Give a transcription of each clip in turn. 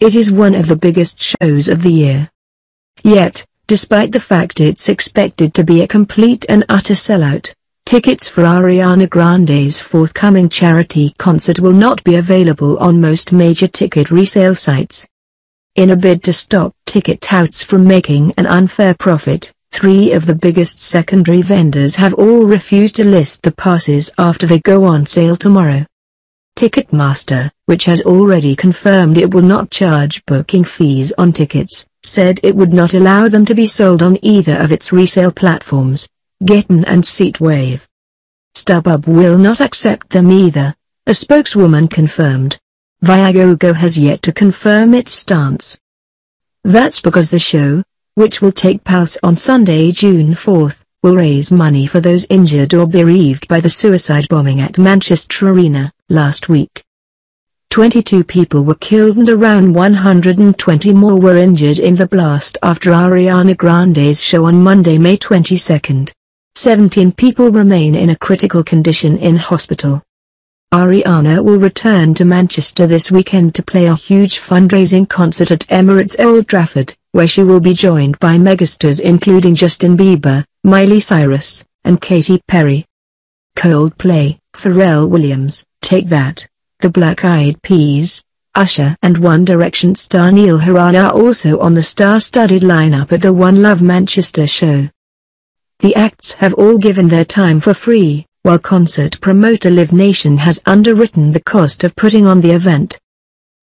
It is one of the biggest shows of the year. Yet, despite the fact it's expected to be a complete and utter sellout, tickets for Ariana Grande's forthcoming charity concert will not be available on most major ticket resale sites. In a bid to stop ticket touts from making an unfair profit, three of the biggest secondary vendors have all refused to list the passes after they go on sale tomorrow. Ticketmaster, which has already confirmed it will not charge booking fees on tickets, said it would not allow them to be sold on either of its resale platforms, Getin and Seatwave. StubHub will not accept them either, a spokeswoman confirmed. Viagogo has yet to confirm its stance. That's because the show, which will take place on Sunday, June 4, will raise money for those injured or bereaved by the suicide bombing at Manchester Arena, last week. 22 people were killed and around 120 more were injured in the blast after Ariana Grande's show on Monday, May 22. 17 people remain in a critical condition in hospital. Ariana will return to Manchester this weekend to play a huge fundraising concert at Emirates Old Trafford, where she will be joined by megastars including Justin Bieber, Miley Cyrus, and Katy Perry. Coldplay, Pharrell Williams, Take That, The Black Eyed Peas, Usher and One Direction star Niall Horan are also on the star-studded lineup at the One Love Manchester show. The acts have all given their time for free, while concert promoter Live Nation has underwritten the cost of putting on the event.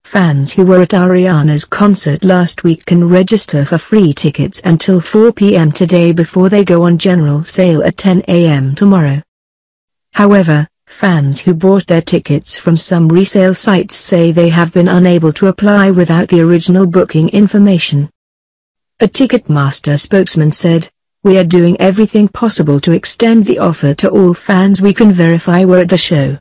Fans who were at Ariana's concert last week can register for free tickets until 4 p.m. today before they go on general sale at 10 a.m. tomorrow. However, fans who bought their tickets from some resale sites say they have been unable to apply without the original booking information. A Ticketmaster spokesman said, we are doing everything possible to extend the offer to all fans we can verify were at the show.